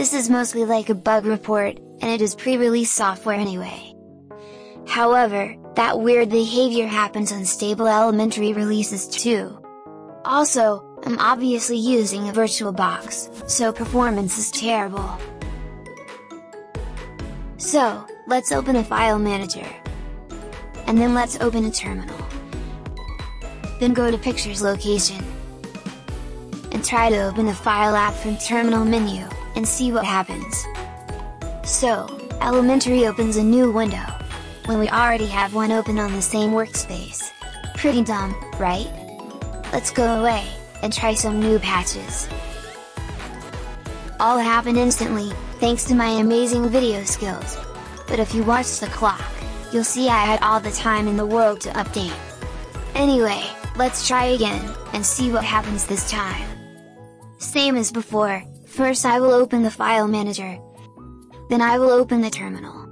This is mostly like a bug report, and it is pre-release software anyway. However, that weird behavior happens on stable elementary releases too. Also, I'm obviously using a VirtualBox, so performance is terrible. So, let's open a file manager. And then let's open a terminal. Then go to Pictures location. And try to open the file app from terminal menu, and see what happens. So, Elementary opens a new window, when we already have one open on the same workspace. Pretty dumb, right? Let's go away, and try some new patches. All happened instantly, thanks to my amazing video skills. But if you watch the clock, you'll see I had all the time in the world to update. Anyway, let's try again, and see what happens this time. Same as before, first I will open the file manager. Then I will open the terminal.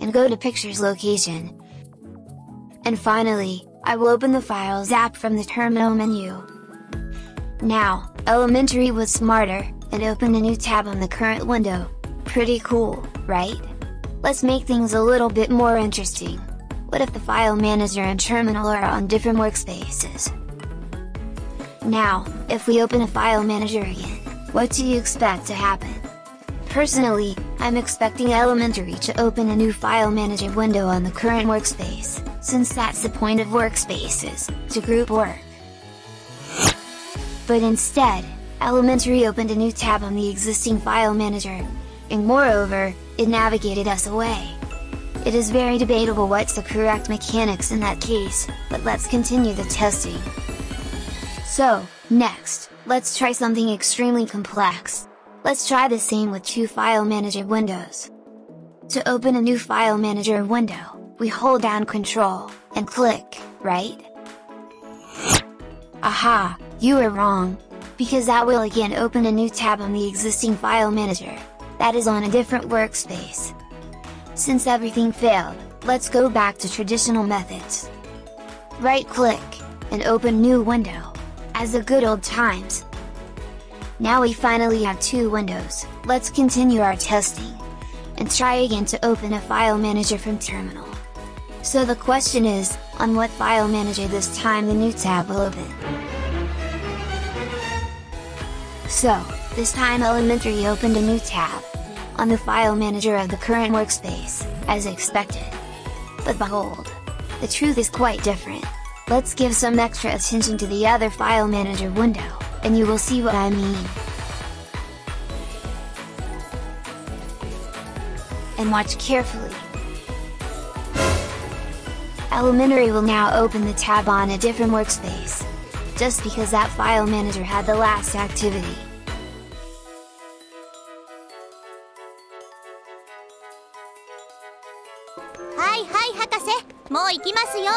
And go to pictures location. And finally, I will open the Files app from the terminal menu. Now, Elementary was smarter, and opened a new tab on the current window. Pretty cool, right? Let's make things a little bit more interesting. What if the file manager and terminal are on different workspaces? Now, if we open a file manager again, what do you expect to happen? Personally, I'm expecting Elementary to open a new file manager window on the current workspace, since that's the point of workspaces, to group work. But instead, Elementary opened a new tab on the existing file manager, and moreover, it navigated us away. It is very debatable what's the correct mechanics in that case, but let's continue the testing. So, next, let's try something extremely complex. Let's try the same with two file manager windows. To open a new file manager window, we hold down Control, and click, right? Aha, you were wrong! Because that will again open a new tab on the existing file manager, that is on a different workspace. Since everything failed, let's go back to traditional methods. Right-click, and open new window, as the good old times. Now we finally have two windows, let's continue our testing, and try again to open a file manager from terminal. So the question is, on what file manager this time the new tab will open? So, this time Elementary opened a new tab, on the file manager of the current workspace, as expected. But behold! The truth is quite different. Let's give some extra attention to the other file manager window, and you will see what I mean. And watch carefully. Elementary will now open the tab on a different workspace, just because that file manager had the last activity. はいはい博士もう行きますよ